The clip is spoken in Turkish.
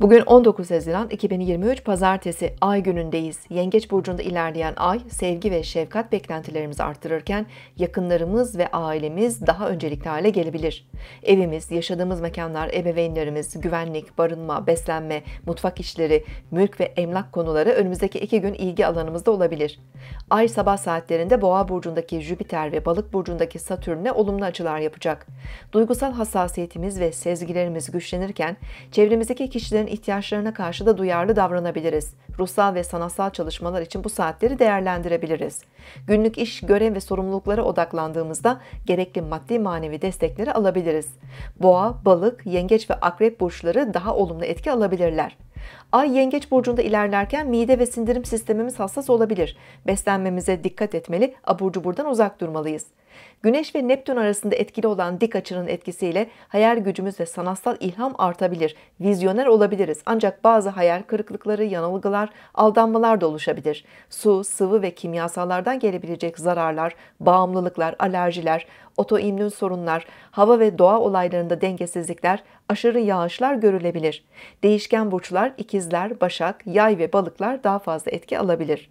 Bugün 19 Haziran 2023 Pazartesi Ay günündeyiz. Yengeç burcunda ilerleyen Ay, sevgi ve şefkat beklentilerimizi arttırırken yakınlarımız ve ailemiz daha öncelikli hale gelebilir. Evimiz, yaşadığımız mekanlar, ebeveynlerimiz, güvenlik, barınma, beslenme, mutfak işleri, mülk ve emlak konuları önümüzdeki iki gün ilgi alanımızda olabilir. Ay sabah saatlerinde Boğa burcundaki Jüpiter ve Balık burcundaki Satürn'e olumlu açılar yapacak. Duygusal hassasiyetimiz ve sezgilerimiz güçlenirken çevremizdeki kişilerin ihtiyaçlarına karşı da duyarlı davranabiliriz. Ruhsal ve sanatsal çalışmalar için bu saatleri değerlendirebiliriz. Günlük iş, görev ve sorumluluklara odaklandığımızda gerekli maddi manevi destekleri alabiliriz. Boğa, balık, yengeç ve akrep burçları daha olumlu etki alabilirler. Ay yengeç burcunda ilerlerken mide ve sindirim sistemimiz hassas olabilir. Beslenmemize dikkat etmeli, abur cuburdan uzak durmalıyız. Güneş ve Neptün arasında etkili olan dik açının etkisiyle hayal gücümüz ve sanatsal ilham artabilir. Vizyoner olabiliriz. Ancak bazı hayal kırıklıkları, yanılgılar, aldanmalar da oluşabilir. Su, sıvı ve kimyasallardan gelebilecek zararlar, bağımlılıklar, alerjiler, otoimmün sorunlar, hava ve doğa olaylarında dengesizlikler, aşırı yağışlar görülebilir. Değişken burçlar, ikizler, başak, yay ve balıklar daha fazla etki alabilir.